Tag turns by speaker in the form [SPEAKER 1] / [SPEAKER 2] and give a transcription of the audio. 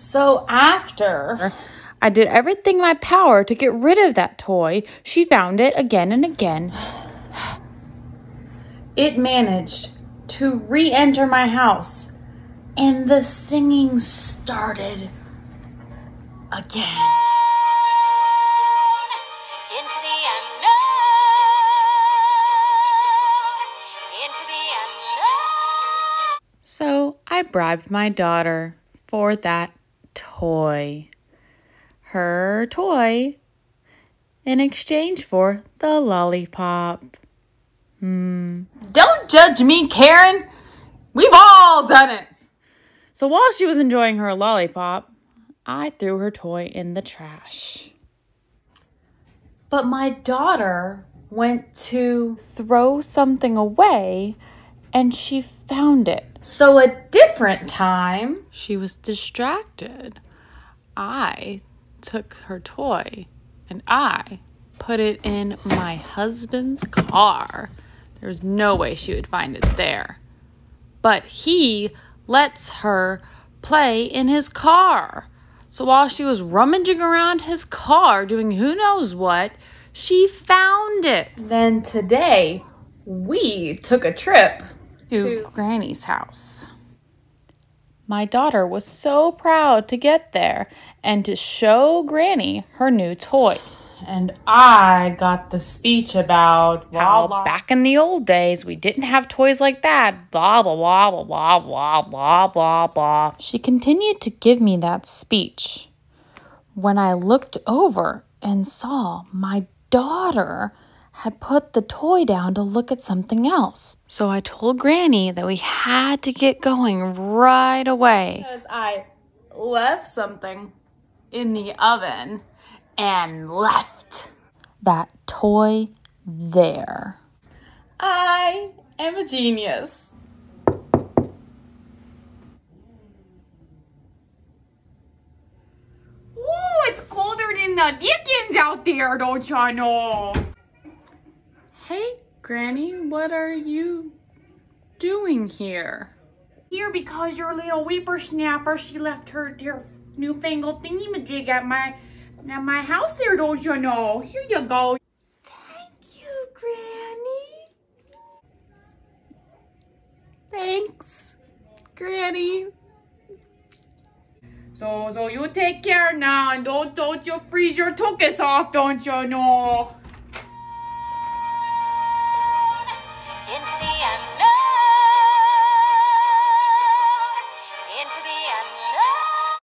[SPEAKER 1] So after
[SPEAKER 2] I did everything in my power to get rid of that toy. She found it again and again.
[SPEAKER 1] it managed to re enter my house, and the singing started again.
[SPEAKER 3] Into the unknown. Into the unknown.
[SPEAKER 2] So I bribed my daughter for that toy. Her toy in exchange for the lollipop. Hmm.
[SPEAKER 1] Don't judge me, Karen. We've all done it.
[SPEAKER 2] So while she was enjoying her lollipop, I threw her toy in the trash.
[SPEAKER 1] But my daughter went to.
[SPEAKER 2] Throw something away, and she found it.
[SPEAKER 1] So a different time.
[SPEAKER 2] She was distracted. I took her toy and I put it in my husband's car. There's no way she would find it there. But he lets her play in his car. So while she was rummaging around his car doing who knows what, she found it
[SPEAKER 1] Then today, we took a trip.
[SPEAKER 2] To Granny's house. My daughter was so proud to get there and to show Granny her new toy.
[SPEAKER 1] And I got the speech about blah,
[SPEAKER 2] How
[SPEAKER 1] blah.
[SPEAKER 2] back in the old days we didn't have toys like that. Blah blah blah blah blah blah blah blah blah. She continued to give me that speech. When I looked over and saw my daughter had put the toy down to look at something else. So I told Granny that we had to get going right away.
[SPEAKER 1] Because I left something in the oven and left.
[SPEAKER 2] That toy there.
[SPEAKER 1] I am a genius.
[SPEAKER 4] Ooh, it's colder than the Dickens out there, don't ya know?
[SPEAKER 2] Hey, Granny, what are you doing here?
[SPEAKER 4] Here because your little whippersnapper, she left her dear newfangled thingamajig at my at my house there, don't you know? Here you go. Thank you, Granny.
[SPEAKER 2] Thanks, Granny.
[SPEAKER 4] So so you take care now and don't don't you freeze your tuchus off, don't you know? in the end.